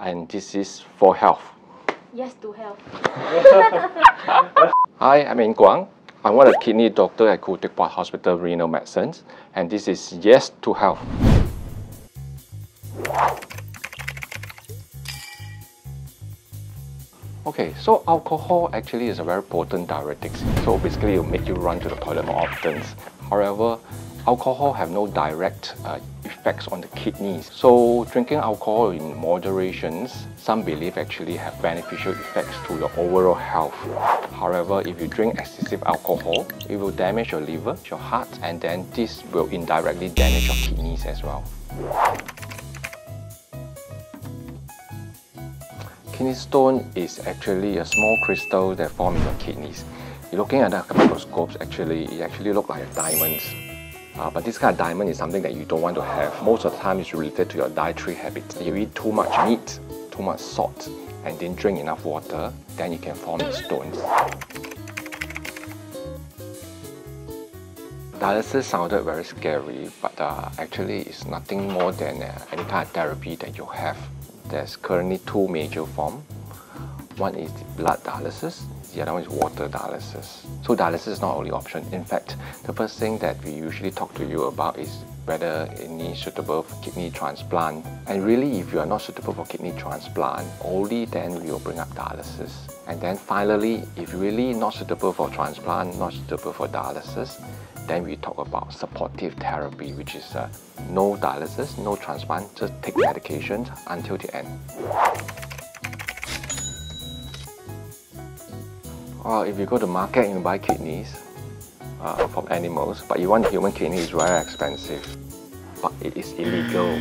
and this is for health. Yes to health. Hi, I'm Eng Kuang. I'm one of the kidney doctor at Khoo Teck Puat Hospital Renal Medicine, and this is Yes to Health. Okay, so alcohol actually is a very potent diuretic. So basically, it will make you run to the toilet more often. However, alcohol have no direct uh, effects on the kidneys. So drinking alcohol in moderation, some believe actually have beneficial effects to your overall health. However, if you drink excessive alcohol, it will damage your liver, your heart, and then this will indirectly damage your kidneys as well. Kidney stone is actually a small crystal that forms in your kidneys. You're looking at the microscopes, actually, it actually looks like diamonds. Uh, but this kind of diamond is something that you don't want to have. Most of the time it's related to your dietary habits. You eat too much meat, too much salt, and didn't drink enough water, then you can form these stones. Dialysis sounded very scary, but uh, actually it's nothing more than uh, any kind of therapy that you have there's currently two major forms. One is blood dialysis, the other one is water dialysis. So dialysis is not only option. In fact, the first thing that we usually talk to you about is whether any suitable for kidney transplant. And really, if you are not suitable for kidney transplant, only then we will bring up dialysis. And then finally, if really not suitable for transplant, not suitable for dialysis, then we talk about supportive therapy, which is uh, no dialysis, no transplant, just take medications until the end. Well, if you go to market and buy kidneys uh, from animals, but you want human kidney, it's very expensive. But it is illegal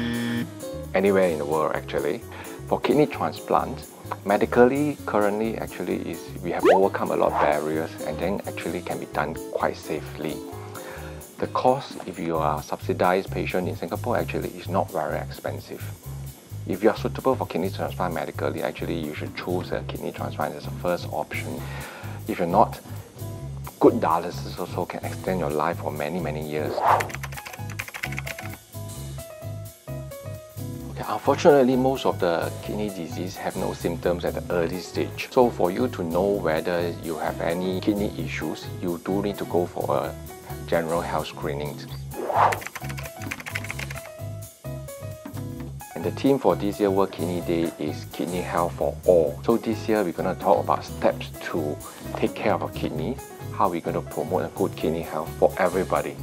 anywhere in the world actually. For kidney transplant, medically currently actually is we have overcome a lot of barriers and then actually can be done quite safely. The cost if you are a subsidized patient in Singapore actually is not very expensive. If you are suitable for kidney transplant medically, actually you should choose a kidney transplant as a first option. If you're not, good dialysis also can extend your life for many, many years. Unfortunately, most of the kidney disease have no symptoms at the early stage. So for you to know whether you have any kidney issues, you do need to go for a general health screening. And the theme for this year World Kidney Day is Kidney Health for All. So this year we're going to talk about steps to take care of our kidneys, how we're going to promote a good kidney health for everybody.